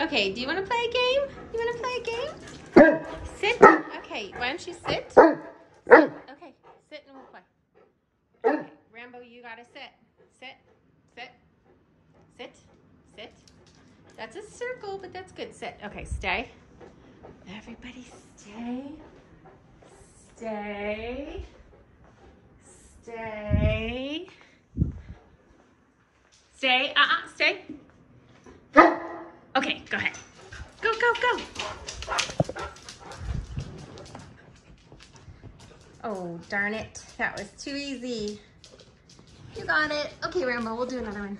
Okay, do you want to play a game? You want to play a game? Sit. Okay, why don't you sit? Sit. Okay, sit and we'll play. Okay, Rambo, you gotta sit. Sit. Sit. Sit. Sit. That's a circle, but that's good. Sit. Okay, stay. Everybody stay. Stay. Stay. Stay. Uh-uh, stay. Okay, go ahead. Go, go, go. Oh, darn it. That was too easy. You got it. Okay, Rambo, we'll do another one.